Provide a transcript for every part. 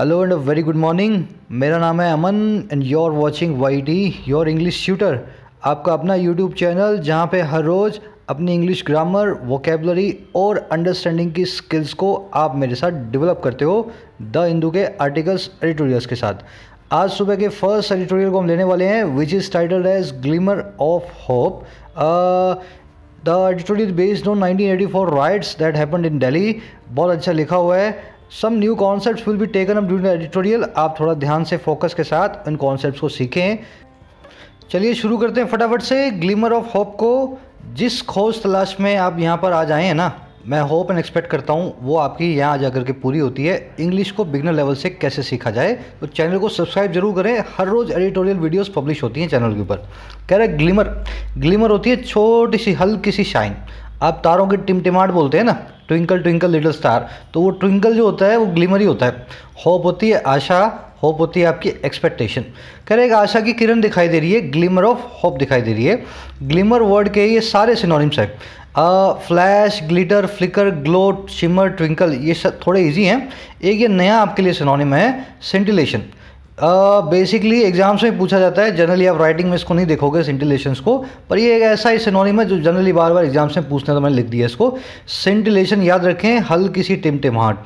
Hello and very good morning मेरा नाम है Aman and you are watching Y T your English tutor आपका अपना यूट्यूब चैनल जहाँ पे हर रोज़ अपनी इंग्लिश ग्रामर वोकेबलरी और अंडरस्टैंडिंग की स्किल्स को आप मेरे साथ डेवलप करते हो द हिंदू के आर्टिकल्स एडिटोरियल्स के साथ। आज सुबह के फ़र्स्ट एडिटोरियल को हम लेने वाले हैं which is titled as glimmer of hope the editorial based on 1984 riots that happened in Delhi बहुत अच्छा लिखा हुआ है। Some new concept will be taken up during editorial आप थोड़ा ध्यान से फोकस के साथ इन कॉन्सेप्ट को सीखें। चलिए शुरू करते हैं फटाफट से ग्लिमर ऑफ़ होप को। जिस खोज तलाश में आप यहाँ पर आ जाए हैं ना, मैं होप एंड एक्सपेक्ट करता हूँ, वो आपकी यहाँ आ जाकर के पूरी होती है। इंग्लिश को बिगनर लेवल से कैसे सीखा जाए तो चैनल को सब्सक्राइब ज़रूर करें। हर रोज़ एडिटोरियल वीडियोस पब्लिश होती हैं चैनल के ऊपर। कह रहे ग्लिमर ग्लिमर होती है छोटी सी, हल्की सी शाइन आप तारों की टिमटिमाट बोलते हैं ना ट्विंकल ट्विंकल लिटिल स्टार तो वो ट्विंकल जो होता है, वो ग्लिमर ही होता है। होप होती है आशा, होप होती है आपकी एक्सपेक्टेशन कह रहे आशा की किरण दिखाई दे रही है ग्लिमर ऑफ़ होप दिखाई दे रही है। ग्लिमर वर्ड के ये सारे सिनोनिम्स हैं। Flash glitter flicker gloat shimmer twinkle ये सब थोड़े इजी हैं। एक ये नया आपके लिए सिनोनिम है सेंटिलेशन बेसिकली एग्ज़ाम्स में पूछा जाता है जनरली आप राइटिंग में इसको नहीं देखोगे सेंटिलेशंस को, पर ये एक ऐसा ही सिनोनिम है जो जनरली बार बार एग्ज़ाम्स में पूछते हैं तो मैंने लिख दिया इसको। सेंटिलेशन याद रखें हल्की सी टिमटिमाहट।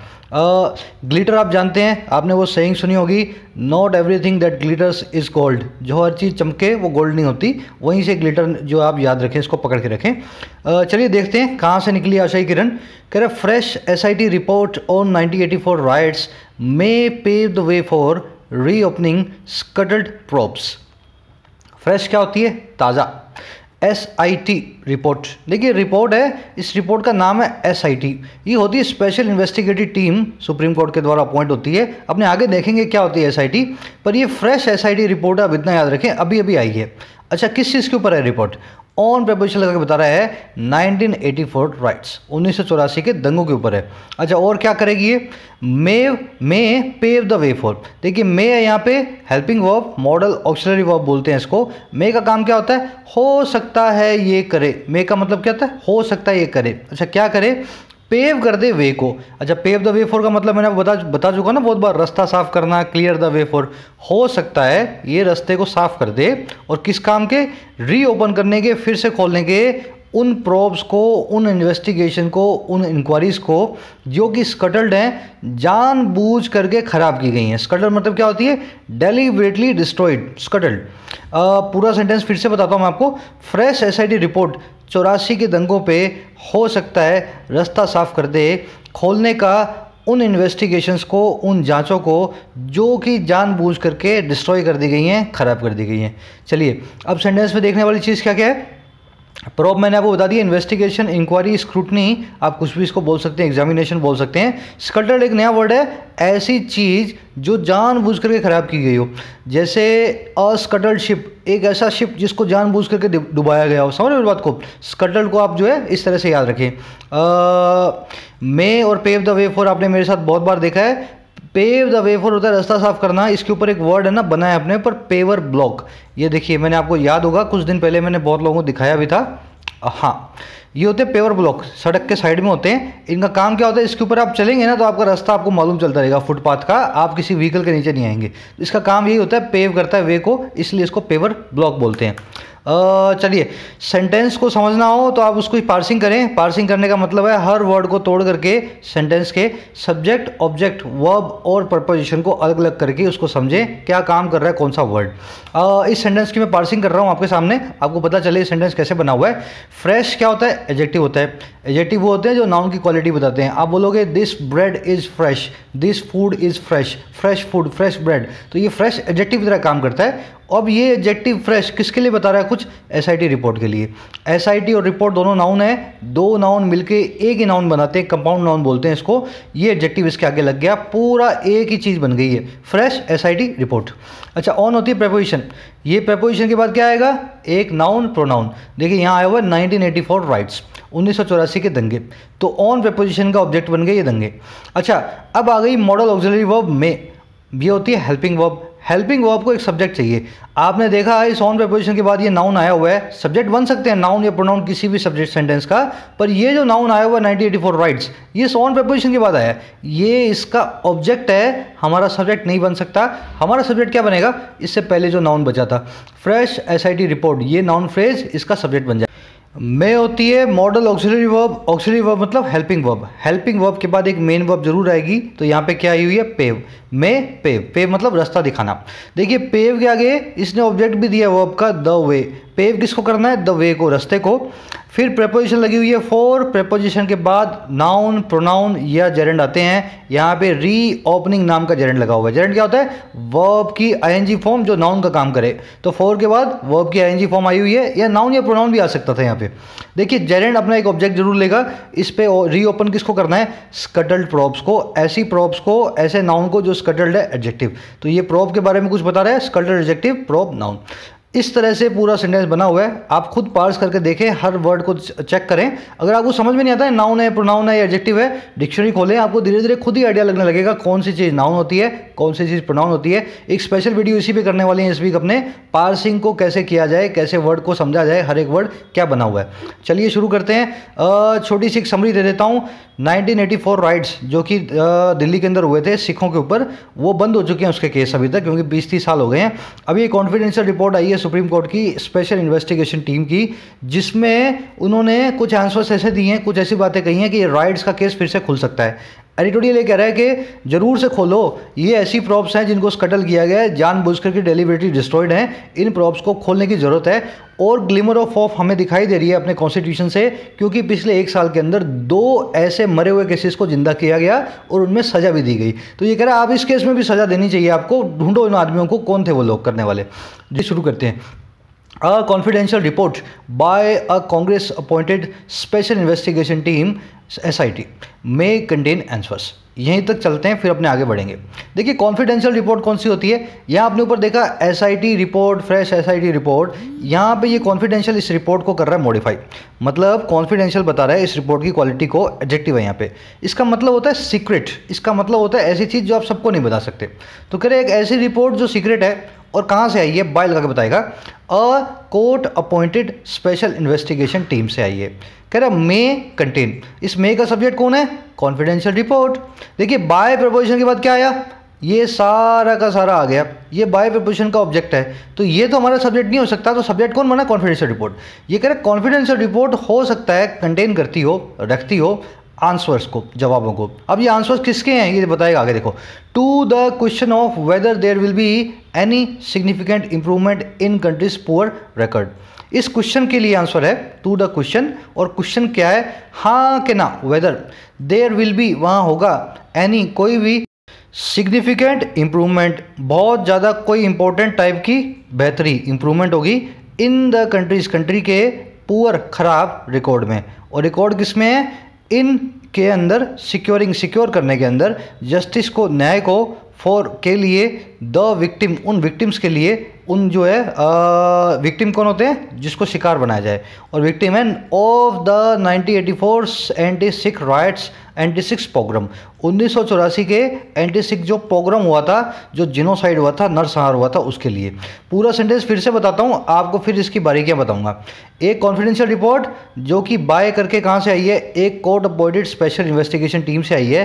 ग्लिटर आप जानते हैं, आपने वो सेइंग सुनी होगी not everything that glitters is gold जो हर चीज़ चमके, वो गोल्ड नहीं होती। वहीं से ग्लिटर जो आप याद रखें, इसको पकड़ के रखें। चलिए देखते हैं, कहाँ से निकली आशाई किरण। कह रहे fresh S I T report on 1984 riots may pave the way for reopening scuttled probes fresh क्या होती है? ताज़ा। एस आई टी रिपोर्ट देखिए रिपोर्ट है, इस रिपोर्ट का नाम है एस आई टी ये होती है special investigative team supreme court के द्वारा अपॉइंट होती है। अपने आगे देखेंगे क्या होती है एस आई टी पर ये fresh S I T report आप इतना याद रखें अभी अभी आई है। अच्छा किस चीज़ के ऊपर है रिपोर्ट ऑन प्रपोजिशन लगा के बता रहा है 1984 राइट्स उन्नीस के दंगों के ऊपर है। अच्छा और क्या करेगी ये? May may pave the way for देखिए मे है यहाँ पे helping verb modal auxiliary verb बोलते हैं इसको। मे का काम क्या होता है? हो सकता है ये करे। मे का मतलब क्या होता है? हो सकता है ये करे। अच्छा क्या करे? पेव कर दे वे को। अच्छा पेव द वे फॉर का मतलब मैंने बता बता चुका ना बहुत बार, रास्ता साफ़ करना क्लियर द वे फॉर हो सकता है ये रास्ते को साफ़ कर दे और किस काम के? रीओपन करने के, फिर से खोलने के उन प्रॉब्स को, उन इन्वेस्टिगेशन को, उन इंक्वायरीज को जो कि स्कटल्ड हैं, जानबूझ करके ख़राब की गई हैं। स्कटल मतलब क्या होती है? डेलीबरेटली डिस्ट्रॉयड स्कटल्ड पूरा सेंटेंस फिर से बताता हूँ मैं आपको। फ्रेश एस रिपोर्ट चौरासी के दंगों पे हो सकता है रास्ता साफ़ कर दे। खोलने का उन इन्वेस्टिगेशंस को, उन जांचों को, जो कि जानबूझ करके डिस्ट्रॉय कर दी गई हैं, ख़राब कर दी गई हैं। चलिए, अब सेंटेंस में देखने वाली चीज़ क्या क्या है? प्रॉब मैंने आपको बता दिया इन्वेस्टिगेशन इंक्वायरी स्क्रूटनी आप कुछ भी इसको बोल सकते हैं एग्जामिनेशन बोल सकते हैं। स्कल्टर्ड एक नया वर्ड है, ऐसी चीज़ जो जानबूझ करके ख़राब की गई हो। जैसे अस्कटल्ड शिप एक ऐसा शिप जिसको जानबूझ करके डुबाया गया हो। समझ बात को? स्कटल्ड को आप जो है, इस तरह से याद रखें। मे और पेव द वे फॉर आपने मेरे साथ बहुत बार देखा है पेव द वे फॉर होता है रास्ता साफ़ करना, इसके ऊपर एक वर्ड है ना बना है अपने पर पेवर ब्लॉक ये देखिए, मैंने आपको याद होगा, कुछ दिन पहले मैंने बहुत लोगों को दिखाया भी था। हाँ ये होते हैं पेवर ब्लॉक सड़क के साइड में होते हैं। इनका काम क्या होता है, इसके ऊपर आप चलेंगे ना तो आपका रास्ता आपको मालूम चलता रहेगा फुटपाथ का। आप किसी व्हीकल के नीचे नहीं आएँगे। इसका काम यही होता है पेव करता है वे को, इसलिए इसको पेवर ब्लॉक बोलते हैं। चलिए सेंटेंस को समझना हो तो आप उसको पार्सिंग करें। पार्सिंग करने का मतलब है हर वर्ड को तोड़ करके सेंटेंस के सब्जेक्ट ऑब्जेक्ट वर्ब और प्रपोजिशन को अलग अलग करके उसको समझें क्या काम कर रहा है, कौन सा वर्ड इस सेंटेंस की मैं पार्सिंग कर रहा हूँ आपके सामने। आपको पता चले ये सेंटेंस कैसे बना हुआ है। फ्रेश क्या होता है? एजेक्टिव होता है। एजेक्टिव वो होते हैं जो नाउन की क्वालिटी बताते हैं। आप बोलोगे this bread is fresh this food is fresh fresh food fresh bread तो ये फ्रेश एजेक्टिव की तरह काम करता है। अब ये एडजेक्टिव फ्रेश किसके लिए बता रहा है? कुछ एसआईटी रिपोर्ट के लिए। एसआईटी और रिपोर्ट दोनों नाउन है। दो नाउन मिलके एक ही नाउन बनाते हैं कंपाउंड नाउन बोलते हैं इसको। ये एडजेक्टिव इसके आगे लग गया। पूरा एक ही चीज़ बन गई है। फ्रेश एसआईटी रिपोर्ट अच्छा ऑन होती है प्रपोजिशन ये प्रपोजिशन के बाद क्या आएगा? एक नाउन प्रोनाउन देखिए, यहाँ आया हुआ है नाइनटीन राइट्स उन्नीस सौ चौरासी के दंगे। तो ऑन प्रपोजिशन का ऑब्जेक्ट बन गए ये दंगे। अच्छा अब आ गई मॉडल ऑक्सिलरी वर्ब में। ये होती है हेल्पिंग वर्ब हेल्पिंग वर्ब को एक सब्जेक्ट चाहिए। आपने देखा इस ऑन प्रपोजिशन के बाद ये नाउन आया हुआ है। सब्जेक्ट बन सकते हैं नाउन या प्रोनाउन किसी भी सब्जेक्ट सेंटेंस का। पर ये जो नाउन आया हुआ है 1984 राइट्स ये इस ऑन प्रपोजिशन के बाद आया है। ये इसका ऑब्जेक्ट है, हमारा सब्जेक्ट नहीं बन सकता। हमारा सब्जेक्ट क्या बनेगा? इससे पहले जो नाउन बचा था। फ्रेश एस रिपोर्ट ये नाउन फ्रेज इसका सब्जेक्ट बन जाए में होती है modal auxiliary verb auxiliary verb मतलब हेल्पिंग वर्ब हेल्पिंग वर्ब के बाद एक मेन वर्ब ज़रूर आएगी तो यहाँ पे क्या आई हुई है? पेव में पेव पेव मतलब रास्ता दिखाना। देखिए पेव के आगे इसने ऑब्जेक्ट भी दिया वर्ब का द वे पेव किसको करना है? द वे को, रास्ते को। फिर प्रेपोजिशन लगी हुई है फोर प्रेपोजिशन के बाद नाउन प्रोनाउन या जेरेंड आते हैं। यहाँ पे री ओपनिंग नाम का जेरेंड लगा हुआ है। जेरेंड क्या होता है? वर्ब की आईएनजी फॉर्म जो नाउन का काम करे। तो फोर के बाद वर्ब की आईएनजी फॉर्म आई हुई है या नाउन या प्रोनाउन भी आ सकता था यहाँ पे। देखिए जेरेंड अपना एक ऑब्जेक्ट ज़रूर लेगा। इस पर री ओपन किसको करना है? स्कटल्ड प्रॉप्स को। ऐसी प्रॉप्स को, ऐसे नाउन को जो स्कटल्ड है एडजेक्टिव तो ये प्रॉप के बारे में कुछ बता रहा है। स्कटल्ड एडजेक्टिव प्रॉप नाउन इस तरह से पूरा सेंटेंस बना हुआ है। आप खुद पार्स करके देखें, हर वर्ड को चेक करें। अगर आपको समझ में नहीं आता है नाउन है प्रोनाउन है एडजेक्टिव है डिक्शनरी खोलें, आपको धीरे धीरे खुद ही आइडिया लगने लगेगा कौन सी चीज़ नाउन होती है, कौन सी चीज़ प्रोनाउन होती है। एक स्पेशल वीडियो इसी पे करने वाले हैं इस वीक अपने। पार्सिंग को कैसे किया जाए, कैसे वर्ड को समझा जाए, हर एक वर्ड क्या बना हुआ है। चलिए शुरू करते हैं। छोटी सी एक समरी दे देता हूँ। 1984 राइट्स जो कि दिल्ली के अंदर हुए थे, सिखों के ऊपर, वो बंद हो चुके हैं उसके केस अभी तक, क्योंकि बीस तीस साल हो गए हैं। अभी एक कॉन्फिडेंशियल रिपोर्ट आई है सुप्रीम कोर्ट की स्पेशल इन्वेस्टिगेशन टीम की, जिसमें उन्होंने कुछ आंसर्स ऐसे दिए हैं, कुछ ऐसी बातें कही हैं कि राइड्स का केस फिर से खुल सकता है। एडिटोरियल ये कह रहा है कि ज़रूर से खोलो, ये ऐसी प्रॉप्स हैं जिनको स्कटल किया गया है जान बुझ करके डेलीवरेटली डिस्ट्रॉयड हैं। इन प्रॉप्स को खोलने की ज़रूरत है और ग्लिमर ऑफ़ ऑफ़ हमें दिखाई दे रही है अपने कॉन्स्टिट्यूशन से, क्योंकि पिछले एक साल के अंदर दो ऐसे मरे हुए केसेस को ज़िंदा किया गया और उनमें सज़ा भी दी गई। तो ये कह रहा है, आप इस केस में भी सज़ा देनी चाहिए आपको, ढूंढो इन आदमियों को, कौन थे वो लोग करने वाले। जी, शुरू करते हैं। A confidential report by a Congress appointed special investigation team SIT may contain answers. यहीं तक चलते हैं, फिर अपने आगे बढ़ेंगे। देखिए कॉन्फिडेंशियल रिपोर्ट कौन सी होती है? यहाँ आपने ऊपर देखा SIT report fresh SIT report यहाँ पे ये कॉन्फिडेंशियल इस रिपोर्ट को कर रहा है मॉडिफाई मतलब कॉन्फिडेंशियल बता रहा है इस रिपोर्ट की क्वालिटी को एडजेक्टिव है यहाँ पे। इसका मतलब होता है सीक्रेट इसका मतलब होता है ऐसी चीज़ जो आप सबको नहीं बता सकते। तो कह रहे एक ऐसी रिपोर्ट जो सीक्रेट है, और कहाँ से आई है? बाय लगा के बताएगा। A court appointed special investigation team से आई है। कह रहा, मे कंटेन इस मे का सब्जेक्ट कौन है? कॉन्फिडेंशियल रिपोर्ट देखिए बाय प्रपोजिशन के बाद क्या आया? ये सारा का सारा आ गया। ये बाय प्रपोजिशन का ऑब्जेक्ट है। तो ये तो हमारा सब्जेक्ट नहीं हो सकता तो सब्जेक्ट कौन बना? कॉन्फिडेंशियल रिपोर्ट ये कह रहे कॉन्फिडेंशियल रिपोर्ट हो सकता है कंटेन करती हो, रखती हो आंसर्स को, जवाबों को. अब ये आंसर्स किसके हैं? ये बताएगा आगे, देखो। To the question of whether there will be any significant improvement in countries poor record इस क्वेश्चन के लिए आंसर है टू द क्वेश्चन और क्वेश्चन क्या है? हाँ के ना वेदर देर विल बी वहाँ होगा। एनी कोई भी सिग्निफिकेंट इंप्रूवमेंट बहुत ज़्यादा कोई इंपॉर्टेंट टाइप की बेहतरी इंप्रूवमेंट होगी इन द कंट्रीज़ कंट्री के पुअर खराब रिकॉर्ड में। और रिकॉर्ड किसमें है? इन के अंदर सिक्योरिंग सिक्योर करने के अंदर। जस्टिस को, न्याय को फॉर के लिए द विक्टिम उन विक्टिम्स के लिए उन जो है विक्टिम कौन होते हैं? जिसको शिकार बनाया जाए। और विक्टिम है of the 1984 anti Sikh riots anti Sikh pogrom उन्नीस सौ चौरासी के एंटी सिख जो प्रोग्राम हुआ था, जो जिनोसाइड हुआ था, नरसंहार हुआ था, उसके लिए। पूरा सेंटेंस फिर से बताता हूँ, आपको फिर इसकी बारीकियाँ बताऊँगा। एक कॉन्फिडेंशियल रिपोर्ट जो कि बाय करके कहाँ से आई है? एक court appointed special investigation team से आई है।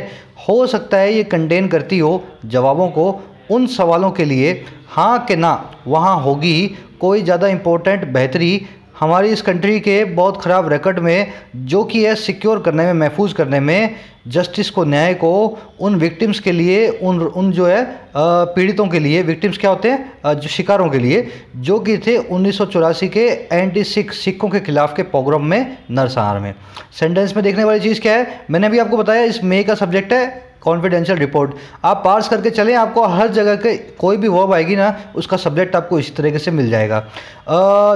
हो सकता है ये कंटेन करती हो जवाबों को उन सवालों के लिए हाँ कि ना, वहाँ होगी कोई ज़्यादा इम्पोर्टेंट बेहतरी। हमारी इस कंट्री के बहुत ख़राब रिकॉर्ड में, जो कि है सिक्योर करने में, महफूज करने में जस्टिस को, न्याय को, उन विक्टिम्स के लिए, उन उन जो है पीड़ितों के लिए विक्टिम्स क्या होते हैं? जो शिकारों के लिए, जो कि थे उन्नीस सौ चौरासी के एंटी सिख सिखों के खिलाफ के प्रोग्राम में, नरसंहार में। सेंटेंस में देखने वाली चीज़ क्या है? मैंने अभी आपको बताया, इस मे का सब्जेक्ट है। कॉन्फिडेंशियल रिपोर्ट आप पार्स करके चलें आपको हर जगह के कोई भी वर्ब आएगी ना उसका सब्जेक्ट आपको इस तरीके से मिल जाएगा।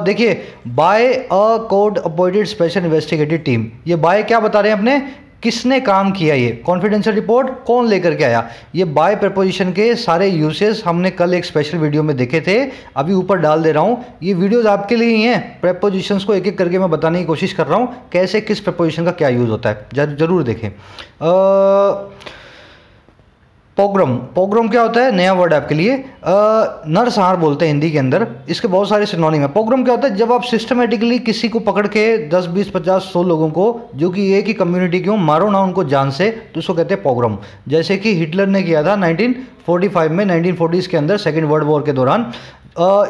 देखिए by a court appointed special investigative team ये बाय क्या बता रहे हैं अपने? किसने काम किया ये? कॉन्फिडेंशियल रिपोर्ट कौन लेकर के आया? ये बाय प्रपोजिशन के सारे यूसेस हमने कल एक स्पेशल वीडियो में देखे थे। अभी ऊपर डाल दे रहा हूँ। ये वीडियोस आपके लिए ही हैं। प्रपोजिशंस को एक एक करके मैं बताने की कोशिश कर रहा हूँ कैसे किस प्रपोजिशन का क्या यूज़ होता है। ज़रूर देखें। आ, पोग्रम पोग्रम क्या होता है? नया वर्ड आपके लिए नरसंहार बोलते हैं हिंदी के अंदर। इसके बहुत सारे सिनोनिम है। पोग्रम क्या होता है? जब आप सिस्टमेटिकली किसी को पकड़ के 10 20 50 100 लोगों को, जो कि एक ही कम्युनिटी के हो, मारो ना उनको जान से तो उसको कहते हैं पोग्रम जैसे कि हिटलर ने किया था 1945 में 1940s के अंदर सेकेंड वर्ल्ड वॉर के दौरान।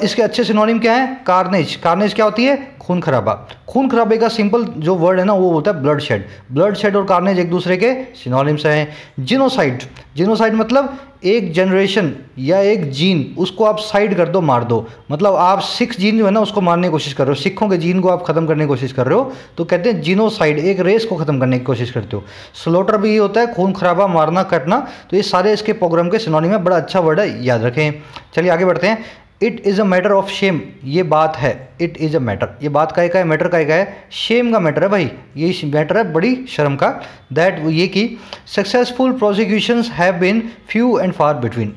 इसके अच्छे सिनोनिम क्या है? कार्नेज। कार्नेज क्या होती है? खून खराबा। खून खराबे का सिंपल जो वर्ड है ना, वो होता है ब्लड शेड। ब्लड शेड और कार्नेज एक दूसरे के सिनोनिम्स हैं। जिनोसाइड। जिनोसाइड मतलब एक जनरेशन या एक जीन उसको आप साइड कर दो, मार दो। मतलब आप सिख जीन जो है ना, उसको मारने की कोशिश कर रहे हो। सिखों के जीन को आप खत्म करने की कोशिश कर रहे हो। तो कहते हैं जीनो साइड एक रेस को खत्म करने की कोशिश करते हो। स्लोटर भी ये होता है, खून खराबा, मारना, कटना। तो ये सारे इसके प्रोग्राम के सिनोनी में बड़ा अच्छा वर्ड है, याद रखें। चलिए आगे बढ़ते हैं। It is a matter of shame ये बात है. इट इज़ अ मैटर ये बात का एक है मैटर का एक है. शेम का मैटर है भाई. ये मैटर है बड़ी शर्म का. दैट ये कि successful prosecutions have been few and far between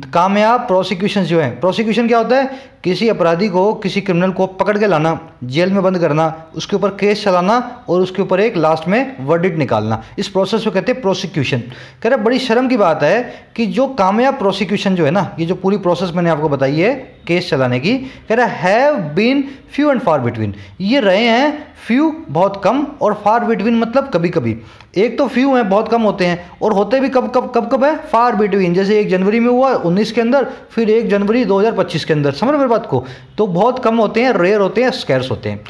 कामयाब प्रोसिक्यूशन जो है। प्रोसिक्यूशन क्या होता है? किसी अपराधी को, किसी क्रिमिनल को पकड़ के लाना, जेल में बंद करना, उसके ऊपर केस चलाना और उसके ऊपर एक लास्ट में वर्डिट निकालना। इस प्रोसेस को कहते हैं प्रोसिक्यूशन कह रहे बड़ी शर्म की बात है कि जो कामयाब प्रोसिक्यूशन जो है ना, ये जो पूरी प्रोसेस मैंने आपको बताई है, केस चलाने की, कह रहा have been few and far between ये रहे हैं फ्यू बहुत कम और फार बिटवीन मतलब कभी कभी एक तो फ्यू हैं, बहुत कम होते हैं और होते भी कब कब कब कब है? फार बिटवीन जैसे एक जनवरी में हुआ, उन्नीस के अंदर, फिर एक जनवरी 2025 के अंदर। समझ मेरे बात को? तो बहुत कम होते हैं रेयर होते हैं स्कैर्स होते हैं।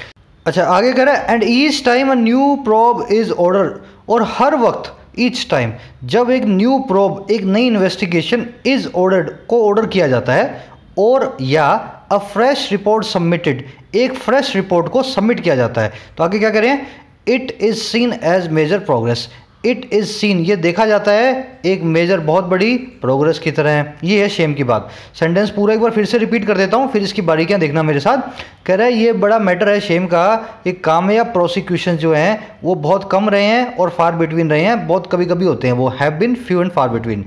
अच्छा आगे कह रहा है and each time a new probe is order और हर वक्त ईच टाइम जब एक न्यू प्रॉब एक नई इन्वेस्टिगेशन इज़ ऑर्डर्ड को ऑर्डर किया जाता है, और या अ फ्रेश रिपोर्ट सबमिटेड एक फ्रेश रिपोर्ट को सबमिट किया जाता है। तो आगे क्या करें? It is seen as major progress it is seen ये देखा जाता है एक मेजर बहुत बड़ी प्रोग्रेस की तरह है। ये है शेम की बात। सेंटेंस पूरा एक बार फिर से रिपीट कर देता हूँ, फिर इसकी बारीकियाँ देखना मेरे साथ। कह रहा है, ये बड़ा मैटर है शेम का। कि कामयाब प्रोसिक्यूशन जो हैं, वो बहुत कम रहे हैं और फार बिटवीन रहे हैं। बहुत कभी कभी होते हैं। वो have been few and far between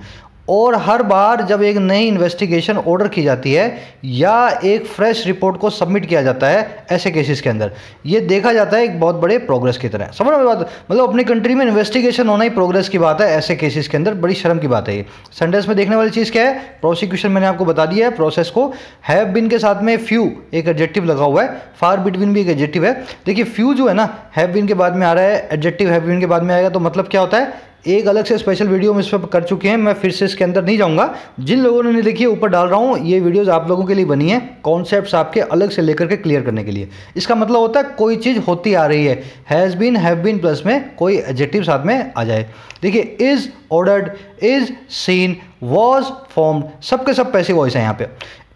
और हर बार जब एक नई इन्वेस्टिगेशन ऑर्डर की जाती है, या एक फ्रेश रिपोर्ट को सबमिट किया जाता है ऐसे केसेस के अंदर, ये देखा जाता है एक बहुत बड़े प्रोग्रेस की तरह। समझ में बात? मतलब अपनी कंट्री में इन्वेस्टिगेशन होना ही प्रोग्रेस की बात है, ऐसे केसेस के अंदर बड़ी शर्म की बात है ये। सेंटेंस में देखने वाली चीज़ क्या है? प्रोसिक्यूशन मैंने आपको बता दिया है प्रोसेस को हैव बिन के साथ में फ्यू एक एडजेक्टिव लगा हुआ है फार बिटवीन भी एक एडजेक्टिव है। देखिए फ्यू जो है ना हैव बिन के बाद में आ रहा है एडजेक्टिव हैव बिन के बाद में आएगा तो मतलब क्या होता है? एक अलग से स्पेशल वीडियो हम इस पर कर चुके हैं। मैं फिर से इसके अंदर नहीं जाऊँगा। जिन लोगों ने नहीं देखी ऊपर डाल रहा हूँ। ये वीडियोस आप लोगों के लिए बनी है कॉन्सेप्ट्स आपके अलग से लेकर के क्लियर करने के लिए। इसका मतलब होता है, कोई चीज़ होती आ रही है। Has been have been plus में कोई एडजेक्टिव साथ में आ जाए। देखिए is ordered is seen was formed सबके सब पैसे वॉइस हैं यहाँ पे।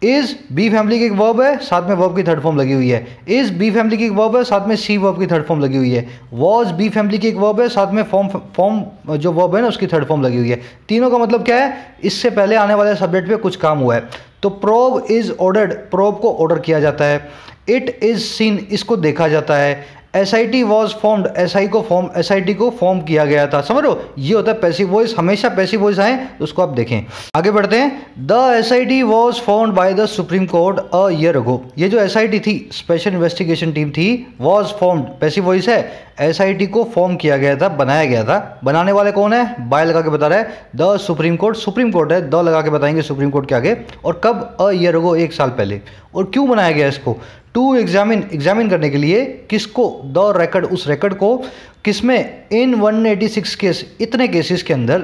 इज़ बी फैमिली की एक वर्ब है, साथ में वर्ब की थर्ड फॉर्म लगी हुई है। इज़ बी फैमिली की एक वर्ब है, साथ में सी वर्ब की थर्ड फॉर्म लगी हुई है। वॉज़ बी फैमिली की एक वर्ब है, साथ में फॉर्म फॉर्म जो वर्ब है ना, उसकी थर्ड फॉर्म लगी हुई है। तीनों का मतलब क्या है? इससे पहले आने वाले सब्जेक्ट पे कुछ काम हुआ है। तो प्रोब इज़ ऑर्डर्ड प्रोब को ऑर्डर किया जाता है। इट इज़ सीन इसको देखा जाता है। S I T was formed S I को फॉर्म एस आई टी को फॉर्म किया गया था। समझ लो ये होता है पैसिव वॉइस हमेशा पैसिव वॉइस आए तो उसको आप देखें। आगे बढ़ते हैं। The S I T was formed by the supreme court a year ago ये जो एस आई टी थी स्पेशल इन्वेस्टिगेशन टीम थी वॉज़ फॉर्म्ड पैसिव वॉइस है। एस आई टी को फॉर्म किया गया था, बनाया गया था। बनाने वाले कौन है? बाय लगा के बता रहा है। The supreme court supreme court है। द लगा के बताएँगे सुप्रीम कोर्ट के आगे। और कब? अ ईयर अगो एक साल पहले। और क्यों बनाया गया इसको? टू एग्जामिन एग्जामिन करने के लिए किसको, द रिकॉर्ड उस रिकॉर्ड को किसमें इन 186 केस इतने केसेस के अंदर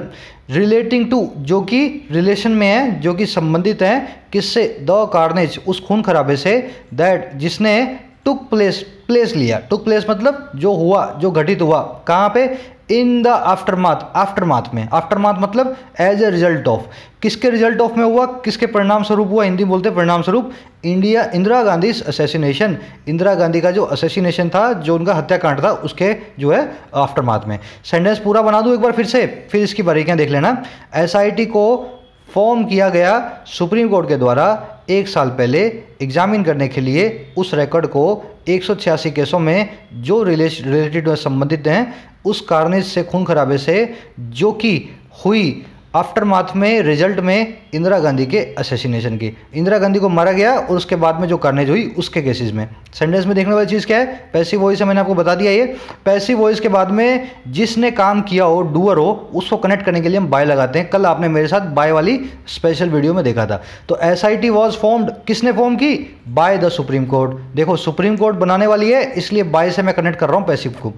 रिलेटिंग टू जो कि रिलेशन में है, जो कि संबंधित है, किससे, द कार्नेज उस खून खराबे से दैट जिसने टुक प्लेस प्लेस लिया। टुक प्लेस मतलब जो हुआ, जो घटित हुआ, कहाँ पे? In the aftermath aftermath में। आफ्टर माथ मतलब एज ए रिज़ल्ट ऑफ़ किसके रिज़ल्ट ऑफ़ में हुआ? किसके परिणाम स्वरूप हुआ? हिंदी बोलते परिणाम स्वरूप इंडिया, इंदिरा गांधी असेसिनेशन इंदिरा गांधी का जो असेसिनेशन था, जो उनका हत्याकांड था, उसके जो है आफ्टर माथ में। सेंटेंस पूरा बना दूँ एक बार फिर से? फिर इसकी बारीकियाँ देख लेना। एसआईटी को फॉर्म किया गया सुप्रीम कोर्ट के द्वारा एक साल पहले एग्जामिन करने के लिए उस रिकॉर्ड को एक केसों में जो रिलेटेड संबंधित हैं, उस कारण से, खून खराबे से जो कि हुई आफ्टर माथ में रिज़ल्ट में इंदिरा गांधी के असेसिनेशन की। इंदिरा गांधी को मारा गया और उसके बाद में जो कार्नेज हुई, उसके केसेस में। सेंटेंस में देखने वाली चीज़ क्या है? पैसिव वॉइस है, मैंने आपको बता दिया ये। पैसिव वॉइस के बाद में जिसने काम किया हो डूअर हो, उसको कनेक्ट करने के लिए हम बाय लगाते हैं। कल आपने मेरे साथ बाय वाली स्पेशल वीडियो में देखा था। तो S I T was formed किसने फॉर्म की? बाय द सुप्रीम कोर्ट देखो सुप्रीम कोर्ट बनाने वाली है, इसलिए बाय से मैं कनेक्ट कर रहा हूँ पैसिव को।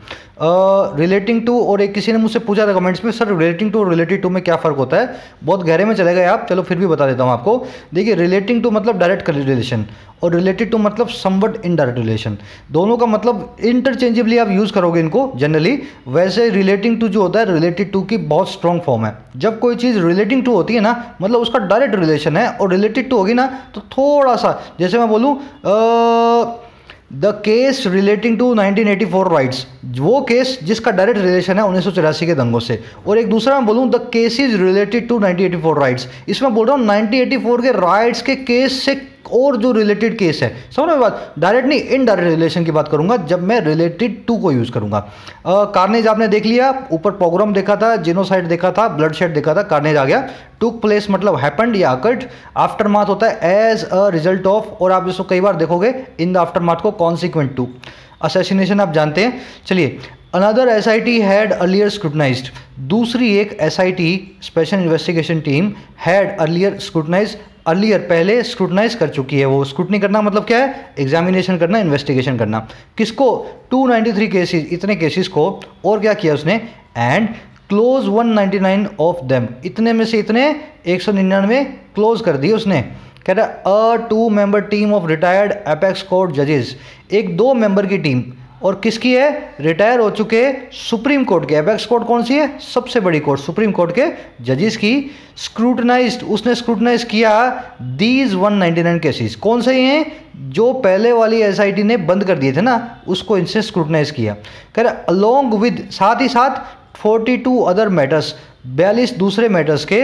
रिलेटिंग टू और एक किसी ने मुझसे पूछा था कमेंट्स में सर रिलेटिंग टू और रिलेटेड टू में क्या फ़र्क होता बहुत गहरे में चले गए आप, चलो फिर भी बता देता हूँ आपको। देखिए रिलेटिंग टू मतलब डायरेक्ट रिलेशन और रिलेटेड टू मतलब समवट इन डायरेक्ट रिलेशन दोनों का मतलब इंटरचेंजेबली आप यूज़ करोगे इनको जनरली वैसे रिलेटिंग टू जो होता है रिलेटेड टू की बहुत स्ट्रॉन्ग फॉर्म है। जब कोई चीज़ रिलेटिंग टू होती है ना मतलब उसका डायरेक्ट रिलेशन है और रिलेटेड टू होगी ना तो थोड़ा सा, जैसे मैं बोलूँ the case relating to 1984 riots वो केस जिसका डायरेक्ट रिलेशन है उन्नीस सौ चौरासी के दंगों से। और एक दूसरा मैं बोलूँ the case is related to 1984 riots इसमें बोल रहा हूँ 1984 के राइट्स के केस से और जो रिलेटेड केस है, समझ में बात? डायरेक्ट नहीं इनडायरेक्ट रिलेशन की बात करूँगा, जब मैं रिलेटेड टू को यूज़ करूँगा। कार्नेज आपने देख लिया, ऊपर प्रोग्राम देखा था जेनोसाइड देखा था ब्लड शेड देखा था कार्नेज आ गया। टुक प्लेस मतलब हैपन्ड या अकर्ड आफ्टर माथ होता है एज अ रिज़ल्ट ऑफ़ और आप इसको कई बार देखोगे इन द आफ्टर माथ को कॉन्सिक्वेंट टू असैसिनेशन आप जानते हैं। चलिए another S I T had earlier scrutinise दूसरी एक S I T special investigation team had earlier scrutinise earlier पहले स्क्रूटनाइज कर चुकी है वो। स्क्रूटनी करना मतलब क्या है? एग्जामिनेशन करना इन्वेस्टिगेशन करना। किसको? 293 केसेस इतने केसेस को। और क्या किया उसने? एंड क्लोज 199 ऑफ़ देम इतने में से इतने, एक सौ निन्यानवे क्लोज कर दिए उसने। कह रहा a two member team of retired apex court जजेस एक दो मेंबर की टीम और किसकी है? रिटायर हो चुके सुप्रीम कोर्ट के। एपेक्स कोर्ट कौन सी है? सबसे बड़ी कोर्ट सुप्रीम कोर्ट के जजेस की। स्क्रूटनाइज उसने स्क्रूटनाइज किया दीज 199 केसेस कौन से हैं जो पहले वाली एसआईटी ने बंद कर दिए थे ना, उसको इनसे स्क्रूटनाइज किया। कह रहे अलोंग विद साथ ही साथ 42 अदर मैटर्स बयालीस दूसरे मैटर्स के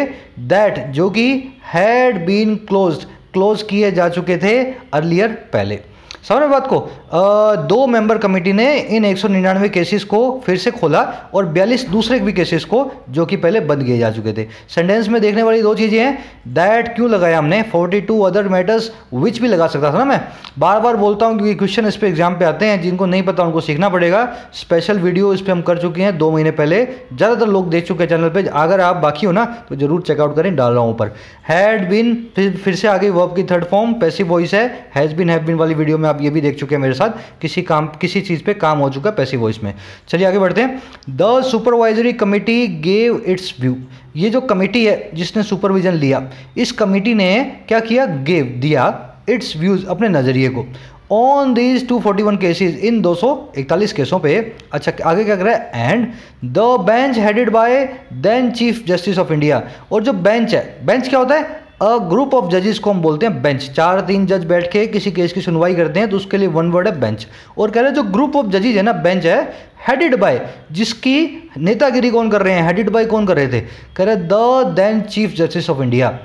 दैट जो कि हैड बीन क्लोज क्लोज किए जा चुके थे अर्लियर पहले। समझ बात को आ, दो मेंबर कमेटी ने इन एक सौ निन्यानवे केसेस को फिर से खोला और बयालीस दूसरे भी केसेस को जो कि पहले बंद किए जा चुके थे। सेंटेंस में देखने वाली दो चीज़ें हैं। दैट क्यों लगाया हमने? 42 अदर मैटर्स विच भी लगा सकता था ना मैं? बार बार बोलता हूँ क्योंकि क्वेश्चन इस पर एग्ज़ाम पे आते हैं जिनको नहीं पता उनको सीखना पड़ेगा। स्पेशल वीडियो इस पर हम कर चुके हैं दो महीने पहले। ज़्यादातर लोग देख चुके हैं चैनल पर अगर आप बाकी हो ना तो ज़रूर चेकआउट करें डाल रहा हूँ ऊपर। हैड बिन फिर से आगे वर्ब की third form passive voice has been have been वाली वीडियो में आप ये भी देख चुके हैं मेरे साथ, किसी काम, किसी चीज़ पे काम हो चुका है पैसिव वॉइस में। चलिए आगे बढ़ते हैं। The supervisory committee gave its view. ये जो कमेटी है, जिसने सुपरविजन लिया, इस कमेटी ने क्या किया? गेव दिया इट्स व्यूज़ अपने नज़रिए को। ऑन दीज 241 केसेस, इन 241 केसों पे अच्छा आगे क्या कर रहा है? And the bench headed by then chief justice of India. और जो बेंच है, बेंच क्या होता है? अ ग्रुप ऑफ़ जजेस को हम बोलते हैं बेंच चार तीन जज बैठ के किसी केस की सुनवाई करते हैं तो उसके लिए वन वर्ड है बेंच और कह रहे हैं, जो ग्रुप ऑफ़ जजेज है ना बेंच है हेडेड बाय जिसकी नेतागिरी कौन कर रहे हैं हेडेड बाय कौन कर रहे थे? कह रहे the then chief justice of India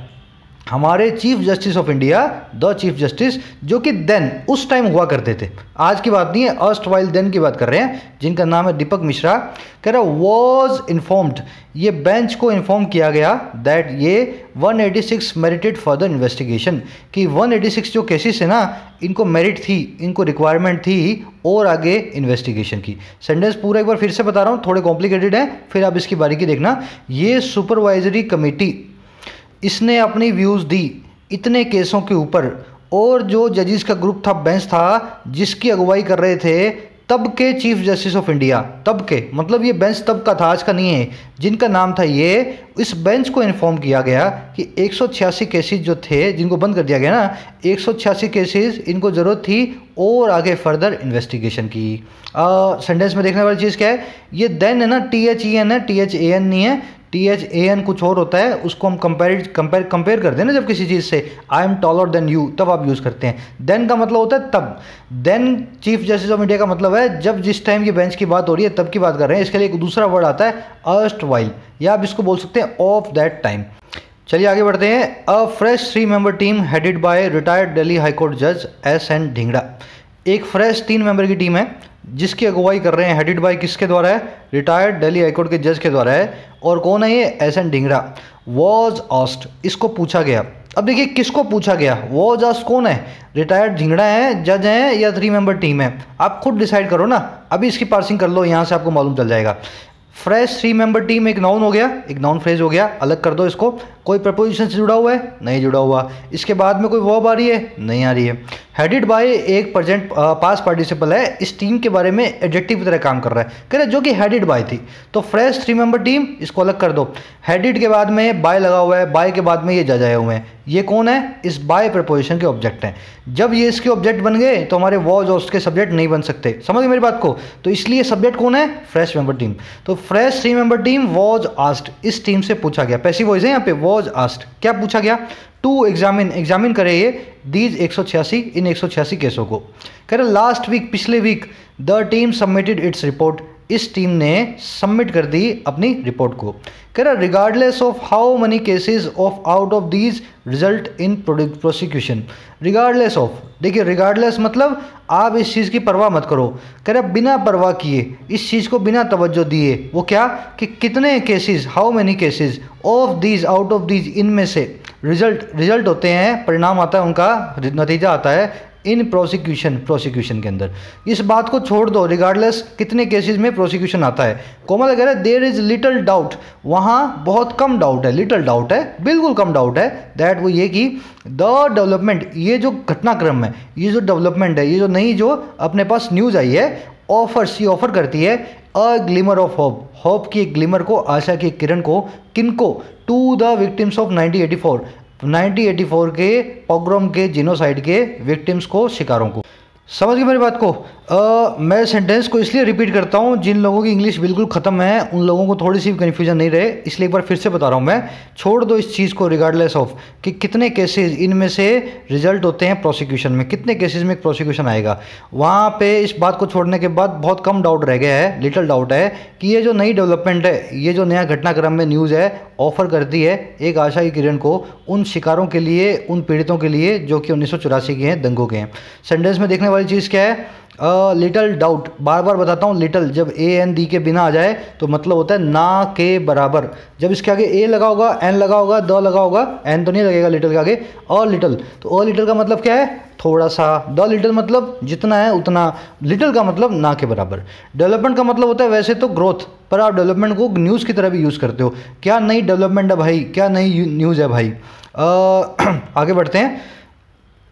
हमारे chief justice of India, the chief justice, जो कि देन उस टाइम हुआ करते थे। आज की बात नहीं है अर्स्ट वाइल देन की बात कर रहे हैं, जिनका नाम है दीपक मिश्रा। कह रहा वॉज़ इन्फॉर्म्ड ये बेंच को इन्फॉर्म किया गया दैट ये 186 मेरिटेड फर्दर इन्वेस्टिगेशन कि 186 जो केसेस है ना, इनको मेरिट थी, इनको रिक्वायरमेंट थी और आगे इन्वेस्टिगेशन की। सेंटेंस पूरा एक बार फिर से बता रहा हूँ, थोड़े कॉम्प्लिकेटेड है, फिर आप इसकी बारीकी देखना। ये सुपरवाइजरी कमेटी इसने अपनी व्यूज़ दी इतने केसों के ऊपर। और जो जजेस का ग्रुप था बेंच था, जिसकी अगुवाई कर रहे थे, तब के चीफ जस्टिस ऑफ़ इंडिया तब के। मतलब ये बेंच तब का था, आज का नहीं है। जिनका नाम था ये, इस बेंच को इन्फॉर्म किया गया कि एक केसेस जो थे, जिनको बंद कर दिया गया ना, एक केसेस इनको ज़रूरत थी और आगे फर्दर इन्वेस्टिगेशन की। सेंटेंस में देखने वाली चीज़ क्या है? ये देन है ना टी एच ई एन है टी एच ए एन नहीं है टी एच ए एन कुछ और होता है, उसको हम कंपेयर कंपेयर कंपेयर करते हैं ना जब किसी चीज़ से I am taller than you तब आप यूज़ करते हैं। देन का मतलब होता है तब। Then chief justice of India का मतलब है, जब जिस टाइम की बेंच की बात हो रही है, तब की बात कर रहे हैं। इसके लिए एक दूसरा वर्ड आता है अर्स्ट वाइल या आप इसको बोल सकते हैं ऑफ़ दैट टाइम चलिए आगे बढ़ते हैं। A fresh three member team headed by retired Delhi high court जज एस एन ढिंगड़ा एक फ्रेश तीन मेंबर की टीम है, जिसकी अगुवाई कर रहे हैं हेडेड बाय किसके द्वारा है? रिटायर्ड दिल्ली हाईकोर्ट के जज के द्वारा है। और कौन है ये? S N Dhingra was asked इसको पूछा गया। अब देखिए, किसको पूछा गया? वॉज़ ऑस्ट कौन है? रिटायर्ड झिंगड़ा है जज हैं या थ्री मेंबर टीम है? आप खुद डिसाइड करो ना। अभी इसकी पार्सिंग कर लो, यहाँ से आपको मालूम चल जाएगा। फ्रेश थ्री मेंबर टीम एक नाउन हो गया। एक नाउन फ्रेज हो गया। अलग कर दो इसको। कोई प्रपोजिशन से जुड़ा हुआ है? नहीं जुड़ा हुआ। इसके बाद में कोई वॉब आ रही है? नहीं आ रही है। हेडेड बाय एक प्रेजेंट पास पार्टिसिपल है, इस टीम के बारे में एडजेक्टिव की तरह काम कर रहा है। कह रहे जो कि हेडेड बाय थी। तो फ्रेश थ्री मेंबर टीम इसको अलग कर दो। हेडेड के बाद में बाय लगा हुआ है बाय के बाद में ये जज आए हुए हैं। ये कौन है? इस बाय प्रपोजिशन के ऑब्जेक्ट हैं। जब ये इसके ऑब्जेक्ट बन गए तो हमारे वॉज़ और उसके सब्जेक्ट नहीं बन सकते। समझ गए मेरी बात को? तो इसलिए सब्जेक्ट कौन है? फ्रेश मेंबर टीम तो fresh three member team was asked इस टीम से पूछा गया। पैसिव वॉइस है यहाँ पे वॉज़ आस्ट क्या पूछा गया? टू एग्जामिन एग्जामिन करे ये दीज एक सौ छियासी, इन एक केसों को। कह रहे लास्ट वीक पिछले week the team submitted its report इस टीम ने सबमिट कर दी अपनी रिपोर्ट को। कह रहा regardless of how many cases of out of these result in prosecution regardless of देखिए रिगार्डलेस मतलब आप इस चीज़ की परवाह मत करो। कह रहे, बिना परवाह किए, इस चीज़ को बिना तवज्जो दिए, वो क्या? कि कितने cases how many cases of these out of these इनमें से रिज़ल्ट रिज़ल्ट होते हैं, परिणाम आता है, उनका नतीजा आता है इन प्रोसिक्यूशन प्रोसिक्यूशन के अंदर। इस बात को छोड़ दो रिगार्डलेस कितने केसेस में प्रोसिक्यूशन आता है। कोमल कह रहे हैं देर इज़ लिटल डाउट वहाँ बहुत कम डाउट है लिटल डाउट है, बिल्कुल कम डाउट है। दैट वो ये कि द डेवलपमेंट ये जो घटनाक्रम है, ये जो डेवलपमेंट है, ये जो नई जो अपने पास न्यूज़ आई है ऑफ़र सी ऑफ़र करती है a glimmer of hope hope की एक ग्लिमर को, आशा की किरण को किनको टू द विक्टिम्स ऑफ़ 1984 1984 के पोग्रोम के जिनोसाइड के विक्टिम्स को, शिकारों को। समझ गए मेरी बात को? मैं सेंटेंस को इसलिए रिपीट करता हूँ, जिन लोगों की इंग्लिश बिल्कुल ख़त्म है, उन लोगों को थोड़ी सी भी कन्फ्यूज़न नहीं रहे। इसलिए एक बार फिर से बता रहा हूँ मैं, छोड़ दो इस चीज़ को रिगार्डलेस ऑफ़ कि कितने केसेस इनमें से रिज़ल्ट होते हैं प्रोसिक्यूशन में, कितने केसेस में प्रोसिक्यूशन आएगा। वहाँ पे इस बात को छोड़ने के बाद बहुत कम डाउट रह गया है लिटल डाउट है, कि ये जो नई डेवलपमेंट है, ये जो नया घटनाक्रम में न्यूज़ है ऑफ़र करती है एक आशा की किरण को, उन शिकारों के लिए, उन पीड़ितों के लिए, जो कि उन्नीस सौ चौरासी के हैं, दंगों के हैं। सेंटेंस में देखने वाली चीज़ क्या है? लिटल डाउट बार बार बताता हूँ लिटल जब ए एन डी के बिना आ जाए तो मतलब होता है ना के बराबर। जब इसके आगे ए लगा होगा एन लगा होगा, द लगा होगा एन तो नहीं लगेगा लिटल के आगे, अ लिटल तो अ लिटल का मतलब क्या है? थोड़ा सा द लिटल मतलब जितना है, उतना। लिटल का मतलब ना के बराबर। डेवलपमेंट का मतलब होता है वैसे तो ग्रोथ पर आप डेवलपमेंट को न्यूज़ की तरह भी यूज़ करते हो। क्या नई डेवलपमेंट है भाई? क्या नई न्यूज़ है भाई? आगे बढ़ते हैं।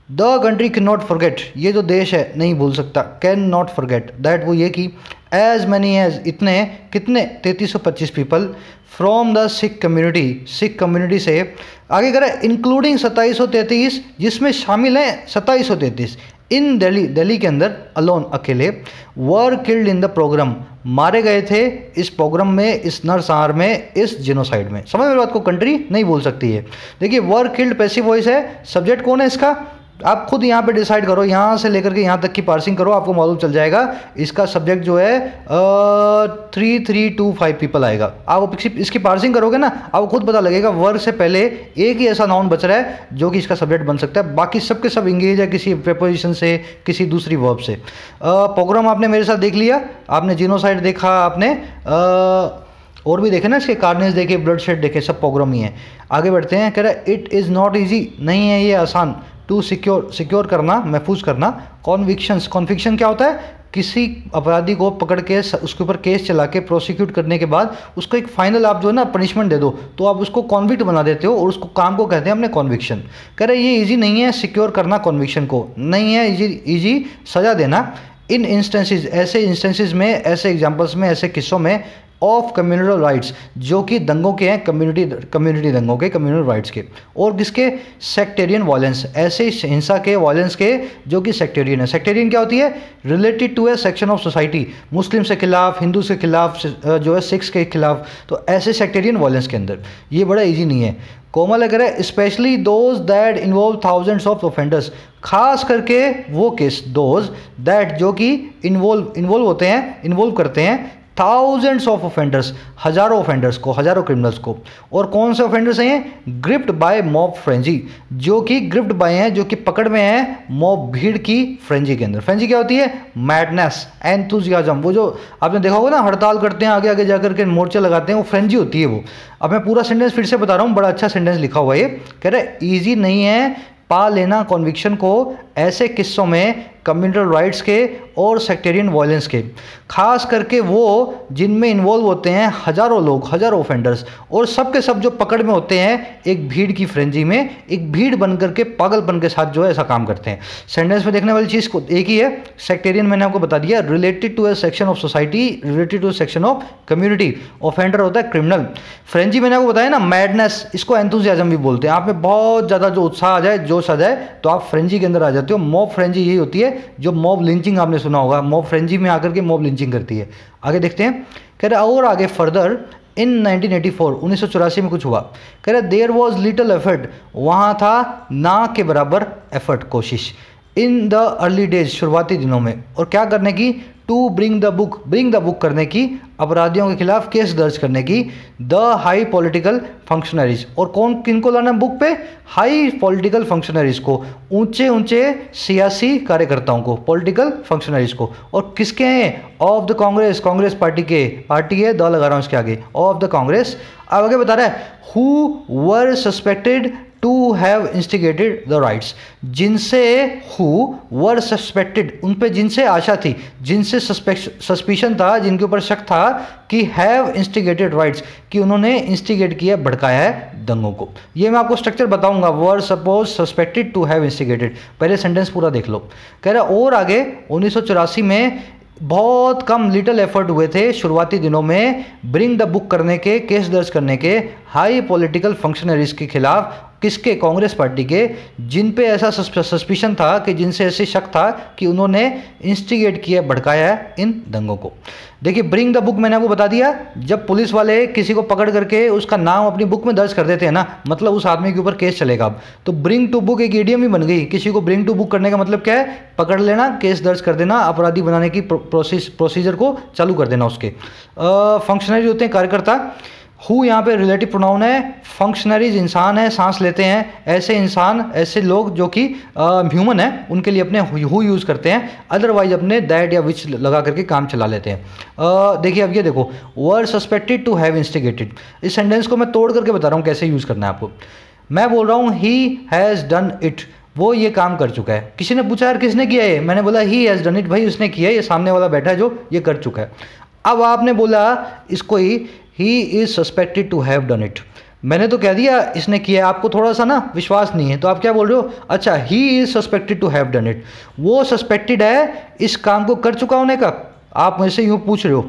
The country can not forget, ये जो देश है, नहीं भूल सकता, कैन नॉट फॉरगेट। दैट वो ये कि एज मैनी एज इतने, कितने? तैतीस सौ पच्चीस people from the Sikh community Sikh community से आगे करें इंक्लूडिंग सत्ताईस सौ तैंतीस, जिसमें शामिल हैं सत्ताईस सौ तैंतीस। इन दिल्ली दिल्ली के अंदर अलोन अकेले were killed in the pogrom मारे गए थे इस प्रोग्राम में, इस नरसंहार में, इस जिनोसाइड में। समझ मेरी बात को कंट्री नहीं बोल सकती है। देखिए वर किल्ड पैसिव वॉइस है। सब्जेक्ट कौन है इसका? आप खुद यहाँ पे डिसाइड करो यहाँ से लेकर के यहाँ तक की पार्सिंग करो आपको मालूम चल जाएगा। इसका सब्जेक्ट जो है three three two five people आएगा। आप इसकी पार्सिंग करोगे ना आपको खुद पता लगेगा वर्ग से पहले एक ही ऐसा नाउन बच रहा है जो कि इसका सब्जेक्ट बन सकता है। बाकी सबके सब इंगेज है किसी प्रपोजिशन से किसी दूसरी वर्ब से। प्रोग्राम आपने मेरे साथ देख लिया आपने जीनोसाइड देखा आपने आ, और भी देखे ना इसके कार्नेज देखे ब्लड शेड देखे सब प्रोग्राम ही है। आगे बढ़ते हैं कह रहा है इट इज़ नॉट ईजी नहीं है ये आसान। टू सिक्योर सिक्योर करना, महफूज करना कॉन्विक्शंस कॉन्विक्शन क्या होता है? किसी अपराधी को पकड़ के उसके ऊपर केस चला के प्रोसिक्यूट करने के बाद उसको एक फाइनल आप जो है ना पनिशमेंट दे दो। तो आप उसको कॉन्विक्ट बना देते हो और उसको काम को कहते हैं अपने कॉन्विक्शन कह रहे ये इजी नहीं है सिक्योर करना कॉन्विक्शन को। नहीं है इजी इजी सज़ा देना। इन इंस्टेंसेस ऐसे इंस्टेंसेस में, ऐसे एग्जांपल्स में, ऐसे किस्सों में ऑफ़ कम्युनल राइट्स जो कि दंगों के हैं कम्युनिटी कम्युनिटी दंगों के कम्युनल राइट्स के। और किसके? सेक्टेरियन वायलेंस ऐसे हिंसा के वायलेंस के, जो कि सेक्टेरियन है। सेक्टेरियन क्या होती है? Related to a section of society Muslim के खिलाफ हिंदू के खिलाफ जो है सिख्स के खिलाफ तो ऐसे सेक्टेरियन वायलेंस के अंदर। ये बड़ा ईजी नहीं है। कोमल अगर है especially those that involve thousands of offenders खास करके वो केस? दोज दैट जो कि इन्वॉल्व इन्वॉल्व होते हैं इन्वॉल्व करते हैं थाउजेंड्स ऑफ़ ऑफेंडर्स हज़ारों ऑफेंडर्स को, हज़ारों क्रिमिनल्स को। और कौन से ऑफेंडर्स हैं? ग्रिप्ड बाय मॉब फ्रेंजी जो कि ग्रिप्ड बाय हैं, जो कि पकड़ में हैं मॉब भीड़ की फ्रेंजी के अंदर। फ्रेंजी क्या होती है? मैडनेस एंथुजियाजम वो जो आपने देखा होगा ना, हड़ताल करते हैं आगे आगे जाकर के मोर्चे लगाते हैं, वो फ्रेंजी होती है वो। अब मैं पूरा सेंटेंस फिर से बता रहा हूँ, बड़ा अच्छा सेंटेंस लिखा हुआ है कह रहे ईजी नहीं है, पा लेना कॉन्विक्शन को ऐसे किस्सों में कम्युनल राइट्स के और सेक्टेरियन वायलेंस के। खास करके वो जिनमें इन्वॉल्व होते हैं हज़ारों लोग, हज़ारों ऑफेंडर्स और सब के सब जो पकड़ में होते हैं, एक भीड़ की फ्रेंजी में, एक भीड़ बन करके पागलपन के साथ जो है ऐसा काम करते हैं। सेंटेंस में देखने वाली चीज़ को एक ही है सेक्टेरियन मैंने आपको बता दिया related to a section of society related to section of community offender होता है क्रिमिनल फ्रेंजी मैंने आपको बताया ना मैडनेस इसको एंथुजियाजम भी बोलते हैं। आप में बहुत ज़्यादा जो उत्साह आ जाए, जोश आ जाए तो आप फ्रेंजी के अंदर आ जाते हो मॉब फ्रेंजी यही होती है, जो मॉब लिंचिंग आपने सुना होगा। मॉब फ्रेंजी में आकर के मॉब लिंचिंग करती है। आगे देखते हैं। कह रहे, और आगे फर्दर इन 1984 1984 में कुछ हुआ। कह रहे देयर वॉज़ लिटल एफर्ट वहाँ था ना के बराबर एफर्ट कोशिश। इन द अर्ली डेज़ शुरुआती दिनों में। और क्या करने की? To bring the book, bring the book करने की, अपराधियों के खिलाफ केस दर्ज करने की, द हाई पॉलिटिकल फंक्शनरीज। और कौन किन को लाना बुक पे? हाई पॉलिटिकल फंक्शनरीज को, ऊँचे ऊँचे सियासी कार्यकर्ताओं को, पॉलिटिकल फंक्शनरीज को। और किसके हैं? Of the Congress Congress party के पार्टी है द लगा रहा हूँ इसके आगे। ऑफ़ द कांग्रेस अब आगे बता रहा है who were suspected to have instigated the riots जिनसे हु वर सस्पेक्टेड उन पे जिनसे आशा थी, जिनसे सस्पिशन था, जिनके ऊपर शक था कि हैव इंस्टिगेटेड राइट्स कि उन्होंने इंस्टिगेट किया, भड़काया है दंगों को। ये मैं आपको स्ट्रक्चर बताऊँगा। Were suppose suspected to have instigated पहले सेंटेंस पूरा देख लो। कह रहा और आगे, उन्नीस में बहुत कम लिटल एफर्ट हुए थे शुरुआती दिनों में ब्रिंग द बुक करने के केस दर्ज करने के हाई पॉलिटिकल फंक्शनरीज के खिलाफ किसके? कांग्रेस पार्टी के। जिन पे ऐसा सस्पिशन था कि जिनसे ऐसे शक था कि उन्होंने इंस्टिगेट किया, भड़काया है इन दंगों को। देखिए ब्रिंग द बुक मैंने आपको बता दिया, जब पुलिस वाले किसी को पकड़ करके उसका नाम अपनी बुक में दर्ज कर देते हैं ना मतलब उस आदमी के ऊपर केस चलेगा अब। तो ब्रिंग टू बुक एक ईडियम ही बन गई। किसी को ब्रिंग टू बुक करने का मतलब क्या है? पकड़ लेना, केस दर्ज कर देना, अपराधी बनाने की प्रोसीजर को चालू कर देना उसके। फंक्शनरी होते हैं कार्यकर्ता। हु यहाँ पे रिलेटिव प्रोनाउन है? फंक्शनरीज इंसान है, सांस लेते हैं। ऐसे इंसान, ऐसे लोग जो कि ह्यूमन है, उनके लिए अपने हु यूज़ करते हैं। अदरवाइज़ अपने दैट या विच लगा करके काम चला लेते हैं। देखिए अब ये देखो। Were suspected to have instigated इस सेंटेंस को मैं तोड़ करके बता रहा हूँ कैसे यूज़ करना है आपको। मैं बोल रहा हूँ ही हैज़ डन इट वो ये काम कर चुका है। किसी ने पूछा, यार किसने किया ये? मैंने बोला ही हैज़ डन इट भाई, उसने किया ये, सामने वाला बैठा है जो ये कर चुका है। अब आपने बोला, इसको he he is suspected to have done it मैंने तो कह दिया, इसने किया आपको थोड़ा सा ना विश्वास नहीं है। तो आप क्या बोल रहे हो? अच्छा he is suspected to have done it वो सस्पेक्टेड है, इस काम को कर चुका होने का। आप मुझसे यूँ पूछ रहे हो।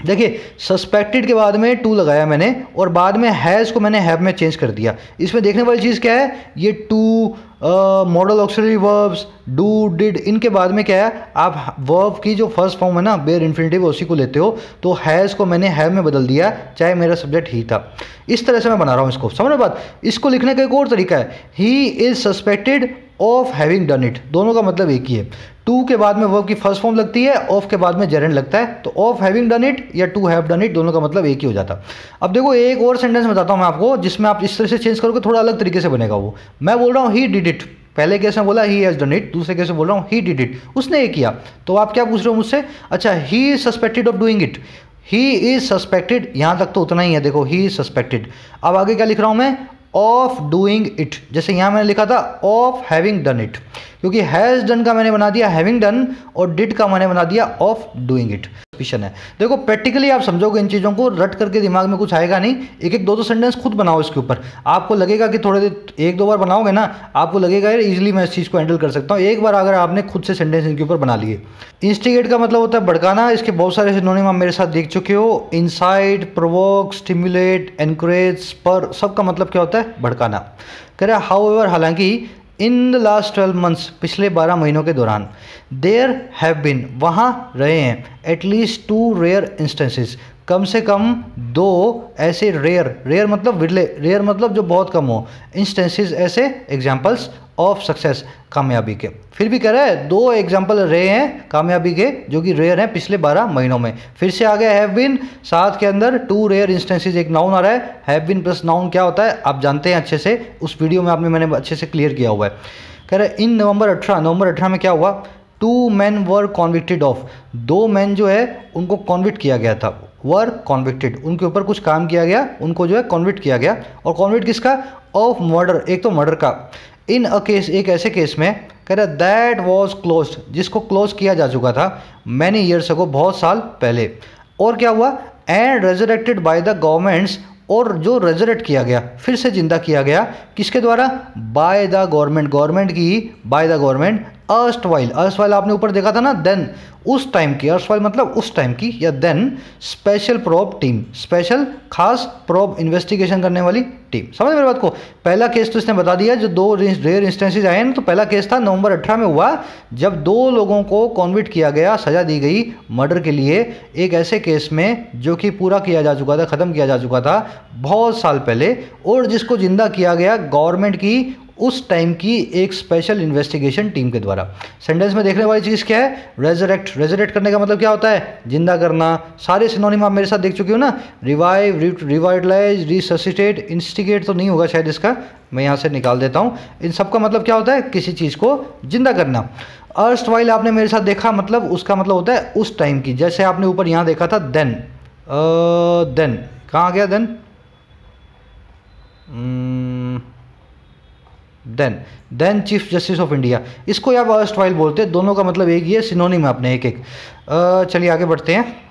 देखिए सस्पेक्टेड के बाद में टू लगाया मैंने, और बाद में हैज़ को मैंने हैव में चेंज कर दिया। इसमें देखने वाली चीज़ क्या है? ये two modal auxiliary verbs do did इनके बाद में क्या है? आप वर्ब की जो फ़र्स्ट फॉर्म है ना बेयर इन्फिनेटिव उसी को लेते हो। तो हैज़ को मैंने हैव में बदल दिया, चाहे मेरा सब्जेक्ट ही था। इस तरह से मैं बना रहा हूँ इसको। समझ बात? इसको लिखने का एक और तरीका है। He is suspected of having done it दोनों का मतलब एक ही है। टू के बाद में वर्ब की फ़र्स्ट फॉर्म लगती है ऑफ़ के बाद में जेरेंट लगता है। तो ऑफ़ हैविंग डन इट या टू हैव डन इट दोनों का मतलब एक ही हो जाता। अब देखो, एक और सेंटेंस बताता हूँ मैं आपको, जिसमें आप इस तरह से चेंज करोगे, थोड़ा अलग तरीके से बनेगा वो। मैं बोल रहा हूँ ही डिड इट पहले केस बोला ही हैज़ डन इट दूसरे केस बोल रहा हूँ ही डिड इट उसने ये किया। तो आप क्या पूछ रहे हो मुझसे? अच्छा he is suspected of doing it he is suspected यहाँ तक तो उतना ही है, देखो ही इज़ सस्पेक्टेड अब आगे क्या लिख रहा हूँ मैं? ऑफ़ डूइंग इट जैसे यहाँ मैंने लिखा था ऑफ़ हैविंग डन इट क्योंकि हैज़ डन का मैंने बना दिया हैविंग डन और डिड का मैंने बना दिया ऑफ़ डूइंग इट सस्पिशन है। देखो प्रैक्टिकली आप समझोगे इन चीज़ों को, रट करके दिमाग में कुछ आएगा नहीं। एक एक दो दो सेंटेंस खुद बनाओ इसके ऊपर। आपको लगेगा कि थोड़े एक दो बार बनाओगे ना, आपको लगेगा, यार इजीली मैं इस चीज़ को हैंडल कर सकता हूँ। एक बार अगर आपने खुद से सेंटेंस इनके ऊपर बना लिए। इंस्टिगेट का मतलब होता है भड़काना। इसके बहुत सारे सिनोनिम आप मेरे साथ देख चुके हो। इनसाइड प्रोवोक स्टिमुलेट एनकरेज पर सबका मतलब क्या होता है? भड़काना। कह रहे हाउ हालाँकि in the last twelve months पिछले बारह महीनों के दौरान देयर हैव बिन वहाँ रहे हैं at least two rare instances कम से कम दो ऐसे रेयर रेयर मतलब विरले रेयर मतलब जो बहुत कम हो। इंस्टेंसेस ऐसे एग्जाम्पल्स ऑफ़ सक्सेस कामयाबी के। फिर भी कह रहा है, दो एग्ज़ाम्पल रहे हैं, कामयाबी के, जो कि रेयर हैं पिछले 12 महीनों में। फिर से आ गया हैव बिन साथ के अंदर टू रेयर इंस्टेंसेस एक नाउन आ रहा है। हैव बिन प्लस नाउन क्या होता है? आप जानते हैं अच्छे से, उस वीडियो में आपने मैंने अच्छे से क्लियर किया हुआ है। कह रहे इन नवंबर अठारह नवंबर अठारह में क्या हुआ? Two men were convicted of दो मैन जो है, उनको कॉन्विक्ट किया गया था। वर कॉन्विक्टेड उनके ऊपर कुछ काम किया गया, उनको जो है कॉन्विक्ट किया गया। और कॉन्विक्ट किसका? ऑफ़ मर्डर एक तो मर्डर का। इन अ केस एक ऐसे केस में कह रहा दैट वॉज़ क्लोज जिसको क्लोज किया जा चुका था मैनी ईयर्स को बहुत साल पहले। और क्या हुआ? And resurrected by the governments और जो रेजरेक्ट किया गया, फिर से ज़िंदा किया गया। किसके द्वारा? बाय द गवर्नमेंट गवर्नमेंट की by the government erstwhile erstwhile आपने ऊपर देखा था ना देन उस टाइम की, अर्स्ट वाइल मतलब उस टाइम की, या then special probe team special खास प्रोब इन्वेस्टिगेशन करने वाली टीम समझ मेरी बात को? पहला केस तो इसने बता दिया, जो दो रेयर इंस्टेंसेज आए ना तो पहला केस था नवंबर अठारह में हुआ, जब दो लोगों को कॉन्विट किया गया, सजा दी गई मर्डर के लिए। एक ऐसे केस में, जो कि पूरा किया जा चुका था, ख़त्म किया जा चुका था, बहुत साल पहले, और जिसको ज़िंदा किया गया गवर्नमेंट की उस टाइम की एक स्पेशल इन्वेस्टिगेशन टीम के द्वारा। सेंटेंस में देखने वाली चीज़ क्या है? रेजरेक्ट रेजरेक्ट करने का मतलब क्या होता है? ज़िंदा करना। सारे सिनोनिम आप मेरे साथ देख चुके हो ना? रिवाइव रिवाइटलाइज रिससिटेट इंस्टिगेट तो नहीं होगा शायद इसका। मैं यहाँ से निकाल देता हूँ। इन सब का मतलब क्या होता है? किसी चीज़ को ज़िंदा करना। अर्स्ट वाइल आपने मेरे साथ देखा मतलब उसका मतलब होता है उस टाइम की। जैसे आपने ऊपर यहाँ देखा था देन देन कहाँ गया then then then chief justice of India इसको अर्स्ट वाइल बोलते हैं दोनों का मतलब एक ही है सिनोनिम है अपने एक एक चलिए आगे बढ़ते हैं।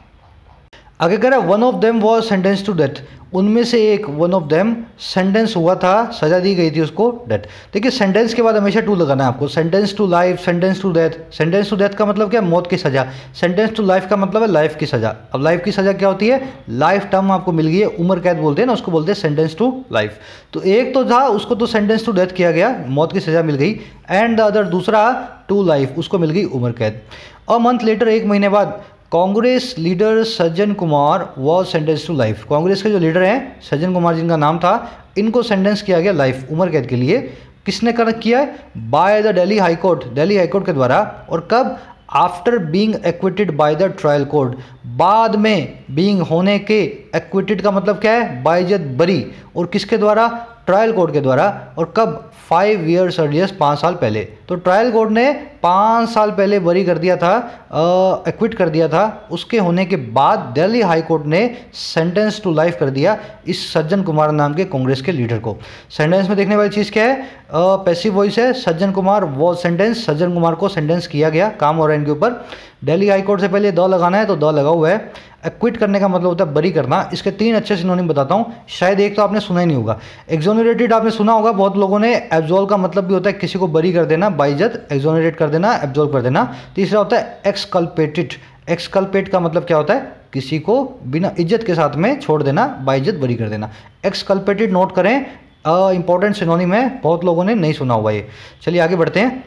आगे कह रहा है one of them was sentence to death उनमें से एक वन ऑफ़ देम सेंटेंस हुआ था, सजा दी गई थी उसको डेथ देखिए सेंटेंस के बाद हमेशा टू लगाना है आपको. Sentence to life sentence to death sentence to death का मतलब क्या? है मौत की सजा. सेंटेंस टू लाइफ का मतलब है लाइफ की सजा. अब लाइफ की सजा क्या होती है? लाइफ टर्म आपको मिल गई है, उम्र कैद बोलते हैं ना, उसको बोलते हैं सेंटेंस टू लाइफ तो एक तो था, उसको तो सेंटेंस टू डेथ किया गया, मौत की सजा मिल गई. एंड द अदर दूसरा टू लाइफ उसको मिल गई उम्र कैद. अ मंथ लेटर एक महीने बाद Congress leader Sajjan Kumar was sentence to life Congress के जो लीडर हैं, सज्जन कुमार जिनका नाम था, इनको सेंटेंस किया गया लाइफ उम्र कैद के लिए। किसने कर किया है? By the Delhi high court Delhi high court के द्वारा। और कब? After being acquitted by the trial court बाद में बींग होने के एक्विटेड का मतलब क्या है? बाइजत बरी और किसके द्वारा? ट्रायल कोर्ट के द्वारा और कब? फाइव ईयर्स अर्लियस पाँच साल पहले। तो ट्रायल कोर्ट ने पाँच साल पहले बरी कर दिया था एक्विट कर दिया था। उसके होने के बाद दिल्ली हाई कोर्ट ने सेंटेंस टू लाइफ कर दिया इस सज्जन कुमार नाम के कांग्रेस के लीडर को। सेंटेंस में देखने वाली चीज़ क्या है? पैसिव वॉइस है, सज्जन कुमार वो सेंटेंस सज्जन कुमार को सेंटेंस किया गया काम हो रहा है इनके ऊपर। दिल्ली हाई कोर्ट से पहले दौ लगाना है तो दौ लगा हुआ है एक्विट करने का मतलब होता है बरी करना। इसके तीन अच्छे सिनोनिम बताता हूँ। शायद एक तो आपने सुना ही नहीं होगा। एक्जोनरेटेड आपने सुना होगा, बहुत लोगों ने एब्जॉल्व का मतलब भी होता है किसी को बरी कर देना बाइजत एक्जोनरेट कर देना एब्जॉल्व कर देना। तीसरा होता है एक्सकल्पेटेड एक्सकल्पेट का मतलब क्या होता है? किसी को बिना इज़्ज़त के साथ में छोड़ देना, बाइज्जत, बरी कर देना। एक्सकल्पेटेड नोट करें इंपॉर्टेंट सिनोनिम है, बहुत लोगों ने नहीं सुना हुआ ये। चलिए आगे बढ़ते हैं।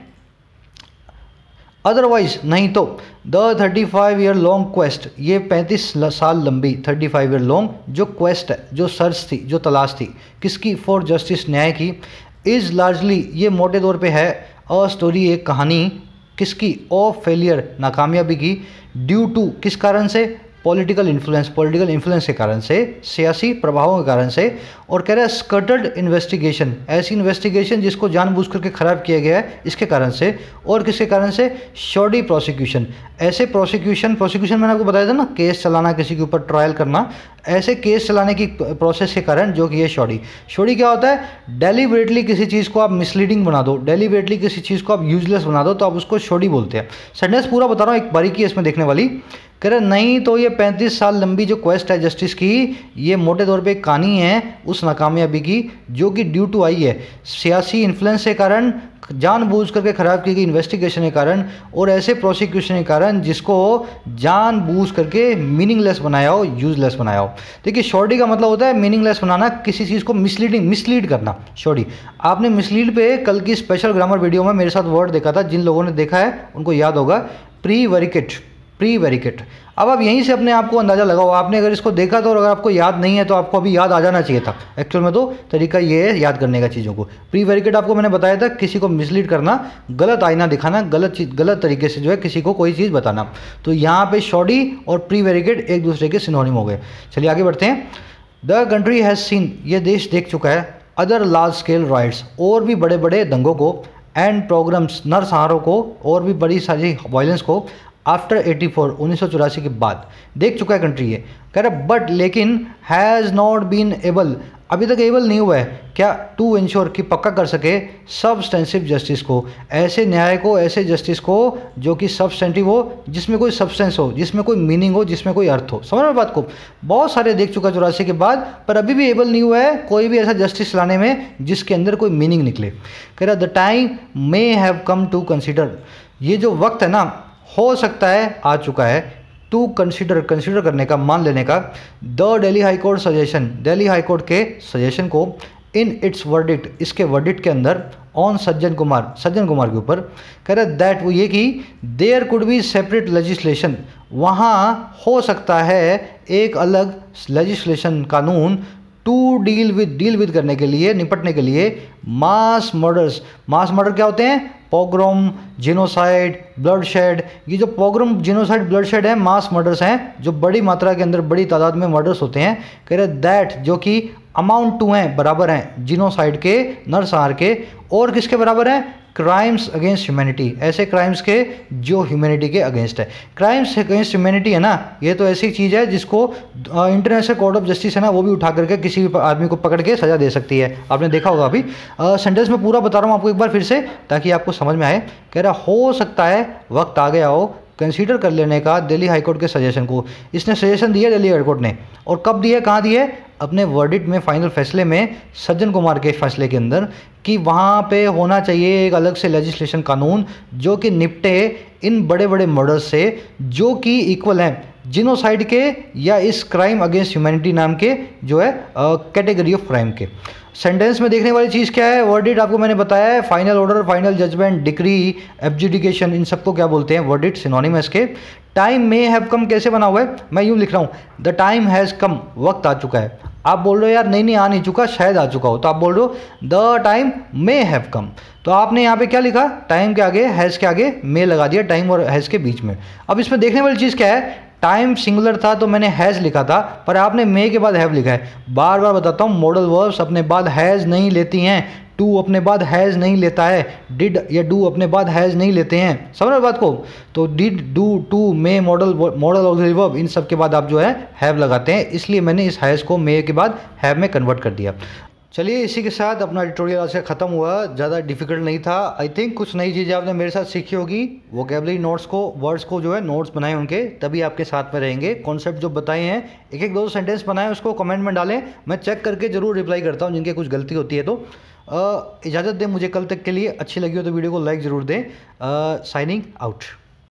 अदरवाइज़ नहीं तो। The thirty five year long quest ये पैंतीस साल लंबी थर्टी फाइव ईयर लॉन्ग जो क्वेस्ट है, जो सर्च थी, जो तलाश थी, किसकी? फॉर जस्टिस न्याय की। इज़ लार्जली ये मोटे तौर पे है अ स्टोरी एक कहानी, किसकी? ऑफ़ फेलियर नाकामयाबी की। ड्यू टू किस कारण से? पॉलिटिकल इन्फ्लुएंस पॉलिटिकल इन्फ्लुएंस के कारण से, सियासी प्रभावों के कारण से, और कह रहा है स्कर्टड इन्वेस्टिगेशन ऐसी इन्वेस्टिगेशन जिसको जानबूझ करके ख़राब किया गया है, इसके कारण से, और किसके कारण से? शॉर्डी प्रोसिक्यूशन ऐसे प्रोसिक्यूशन प्रोसिक्यूशन मैंने आपको बताया था ना, केस चलाना, किसी के ऊपर ट्रायल करना, ऐसे केस चलाने की प्रोसेस के कारण जो कि है शॉडी शॉडी क्या होता है? डेलीबरेटली किसी चीज़ को आप मिसलीडिंग बना दो डेलीबरेटली किसी चीज़ को आप यूजलेस बना दो तो आप उसको शॉडी बोलते हैं। सेंटेंस पूरा बता रहा हूँ, एक बारीकी इसमें देखने वाली। कह रहे, नहीं तो ये पैंतीस साल लंबी जो क्वेस्ट है जस्टिस की, ये मोटे तौर पे कहानी है उस नाकामयाबी की, जो कि ड्यू टू आई है। सियासी इन्फ्लुएंस के कारण, जानबूझ करके ख़राब की गई इन्वेस्टिगेशन के कारण और ऐसे प्रोसिक्यूशन के कारण जिसको जानबूझ करके मीनिंगलेस बनाया हो यूजलेस बनाया हो। देखिए शॉर्टी का मतलब होता है मीनिंगलेस बनाना, किसी चीज़ को मिसलीडिंग मिसलीड करना। शॉर्टी आपने मिसलीड पे कल की स्पेशल ग्रामर वीडियो में मेरे साथ वर्ड देखा था, जिन लोगों ने देखा है, उनको याद होगा। प्री वेरिकेट प्री वेरिकेट अब आप यहीं से अपने आप को अंदाज़ा लगाओ। आपने अगर इसको देखा तो अगर आपको याद नहीं है तो आपको अभी याद आ जाना चाहिए था। एक्चुअल में तो तरीका ये है याद करने का चीज़ों को। प्री वेरिकेट आपको मैंने बताया था, किसी को मिसलीड करना, गलत आईना दिखाना, गलत चीज़, गलत तरीके से जो है किसी को कोई चीज़ बताना। तो यहाँ पे शॉडी और प्री वेरिकेट एक दूसरे के सिनोनिम हो गए। चलिए आगे बढ़ते हैं। द कंट्री हैज़ सीन ये देश देख चुका है अदर लार्ज स्केल राइट्स और भी बड़े बड़े दंगों को एंड प्रोग्राम्स नरसंहारों को, और भी बड़ी सारी वायलेंस को आफ्टर 84 उन्नीस के बाद। देख चुका है कंट्री ये। कह रहा बट लेकिन हैज़ नॉट बीन एबल अभी तक एबल नहीं हुआ है। क्या टू इंश्योर कि पक्का कर सके सब्सटेंसिव जस्टिस को? ऐसे न्याय को, ऐसे जस्टिस को जो कि सब्सटेंटिव हो, जिसमें कोई सब्सटेंस हो, जिसमें कोई मीनिंग हो, जिसमें कोई अर्थ हो। समझ में बात को? बहुत सारे देख चुका चौरासी के बाद, पर अभी भी एबल नहीं हुआ है कोई भी ऐसा जस्टिस लाने में जिसके अंदर कोई मीनिंग निकले। कह रहा the time may have come to consider ये जो वक्त है ना हो सकता है, आ चुका है टू कंसिडर कंसिडर करने का, मान लेने का the Delhi high court suggestion Delhi high court के सजेशन को इन इट्स वर्डिट इसके वर्डिट के अंदर ऑन सज्जन कुमार सज्जन कुमार के ऊपर, कह रहे दैट वो ये कि there could be separate legislation वहाँ हो सकता है एक अलग लेजिस्लेशन कानून to deal with deal with करने के लिए, निपटने के लिए मास मर्डर्स मास मर्डर क्या होते हैं? पोग्रोम जिनोसाइड ब्लड शेड ये जो पोग्रोम जिनोसाइड ब्लड शेड है मास मर्डर्स हैं, जो बड़ी मात्रा के अंदर बड़ी तादाद में मर्डर्स होते हैं, कह रहे दैट जो कि अमाउंट टू हैं, बराबर हैं जिनोसाइड के, नरसंहार के, और किसके बराबर हैं? क्राइम्स अगेंस्ट ह्यूमैनिटी ऐसे क्राइम्स के जो ह्यूमैनिटी के अगेंस्ट है। क्राइम्स अगेंस्ट ह्यूमैनिटी है ना, ये तो ऐसी चीज़ है जिसको इंटरनेशनल कोर्ट ऑफ़ जस्टिस है ना, वो भी उठा करके किसी भी आदमी को पकड़ के सज़ा दे सकती है। आपने देखा होगा अभी। सेंटेंस में पूरा बता रहा हूँ आपको एक बार फिर से, ताकि आपको समझ में आए। कह रहा, हो सकता है, वक्त आ गया हो कंसीडर कर लेने का दिल्ली हाईकोर्ट के सजेशन को। इसने सजेशन दिया दिल्ली हाईकोर्ट ने। और कब दिया, कहाँ दिए? अपने वर्डिट में फाइनल फैसले में, सज्जन कुमार के फैसले के अंदर, कि वहाँ पे होना चाहिए एक अलग से लेजिस्लेशन कानून, जो कि निपटे इन बड़े बड़े मर्डर्स से, जो कि इक्वल हैं। जिनोसाइड के या इस क्राइम अगेंस्ट ह्यूमैनिटी नाम के जो है कैटेगरी ऑफ़ क्राइम के। सेंटेंस में देखने वाली चीज़ क्या है? वर्डिट आपको मैंने बताया है final order final judgement decree adjudication इन सबको क्या बोलते हैं? वर्डिट सिनोनिमस के। टाइम मे हैव कम कैसे बना हुआ है? मैं यूँ लिख रहा हूँ द टाइम हैज़ कम वक्त आ चुका है। आप बोल रहे हो, यार नहीं नहीं आ नहीं चुका, शायद आ चुका हो। तो आप बोल रहे हो the time may have come तो आपने यहाँ पे क्या लिखा? टाइम के आगे हैज़ के आगे मे लगा दिया टाइम और हैज़ के बीच में। अब इसमें देखने वाली चीज़ क्या है? टाइम सिंगुलर था तो मैंने हैज़ लिखा था, पर आपने मे के बाद हैव लिखा है। बार बार बताता हूँ मॉडल वर्ब्स अपने बाद हैज़ नहीं लेती हैं। टू अपने बाद हैज़ नहीं लेता है। डिड या डू अपने बाद हैज़ नहीं लेते हैं। समझ रहे बात को? तो did do to may model model of इन सब के बाद आप जो है हैव लगाते हैं। इसलिए मैंने इस हैज़ को मे के बाद हैव में कन्वर्ट कर दिया। चलिए इसी के साथ अपना ट्यूटोरियल आज से ख़त्म हुआ। ज़्यादा डिफ़िकल्ट नहीं था। आई थिंक कुछ नई चीज़ें आपने मेरे साथ सीखी होगी। वो कैबलरी नोट्स को वर्ड्स को जो है नोट्स बनाए उनके, तभी आपके साथ में रहेंगे। कॉन्सेप्ट जो बताए हैं एक एक दो सेंटेंस बनाए, उसको कमेंट में डालें। मैं चेक करके ज़रूर रिप्लाई करता हूँ, जिनके कुछ गलती होती है तो। इजाज़त दें मुझे कल तक के लिए। अच्छी लगी हो तो वीडियो को लाइक ज़रूर दें। Signing out